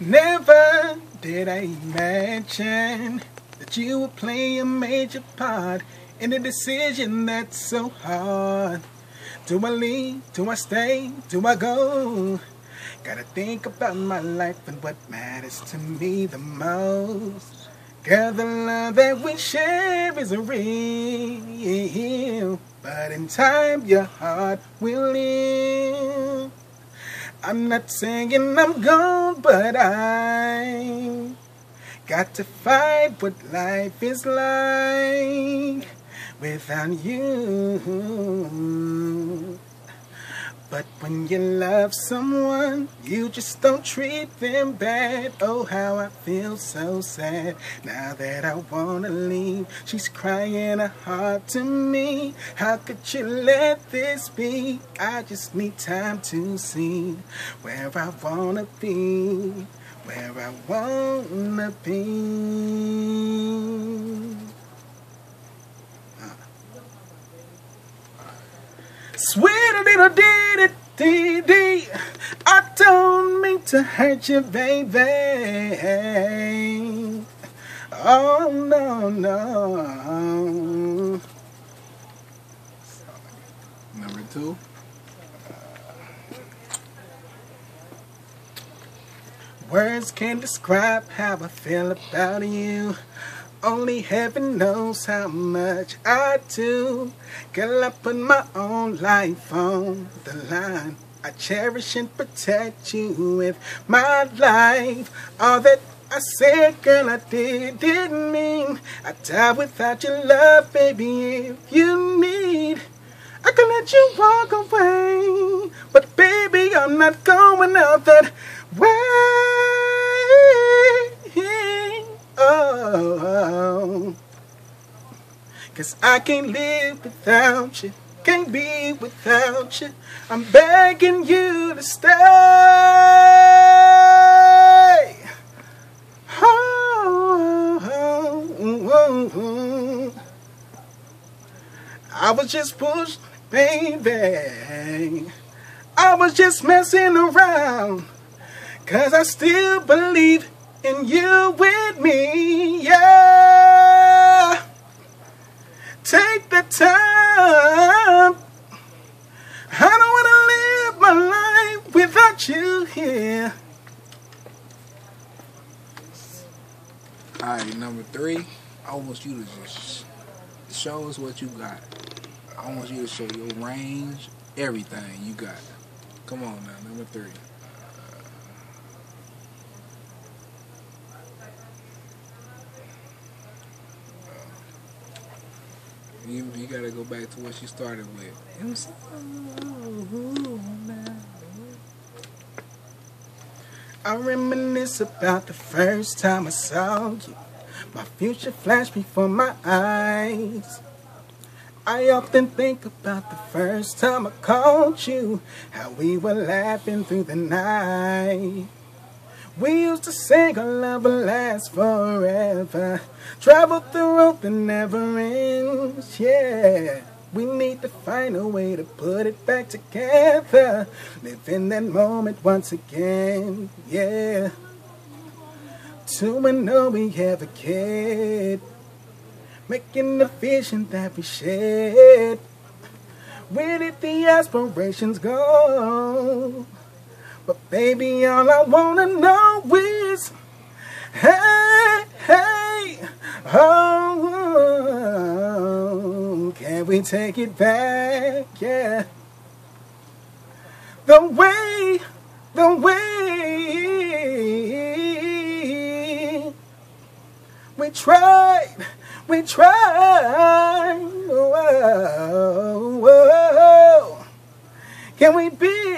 Never did I imagine that you would play a major part in a decision that's so hard. Do I leave? Do I stay? Do I go? Gotta think about my life and what matters to me the most. Girl, the love that we share is real, but in time your heart will live. I'm not saying I'm gone, but I got to fight what life is like without you. But when you love someone, you just don't treat them bad. Oh, how I feel so sad now that I wanna leave. She's crying her heart to me. How could you let this be? I just need time to see where I wanna be, where I wanna be. Ah. Sweet little dee dee. I don't mean to hurt you, baby. Oh no no. Number two. Words can't describe how I feel about you. Only heaven knows how much I do. Girl, I put my own life on the line. I cherish and protect you with my life. All that I said, girl, I did, didn't mean I die without your love, baby. If you need, I can let you walk away. But baby, I'm not going out that way. Cause I can't live without you, can't be without you. I'm begging you to stay. Oh, oh, oh, I was just pushed, baby. I was just messing around. Cause I still believe in you with me, without you here. Alright, number three. I want you to just show us what you got. I want you to show your range, everything you got. Come on now, number three. You, you gotta go back to what you started with. I reminisce about the first time I saw you. My future flashed before my eyes. I often think about the first time I called you, how we were laughing through the night. We used to sing our love will last forever. Travel through the never ends, yeah. We need to find a way to put it back together. Live in that moment once again, yeah. To and know we have a kid. Making the vision that we shared. Where did the aspirations go? But baby, all I wanna know is, hey, hey, oh, can we take it back? Yeah. The way, the way we tried, we tried. Whoa, whoa. Can we be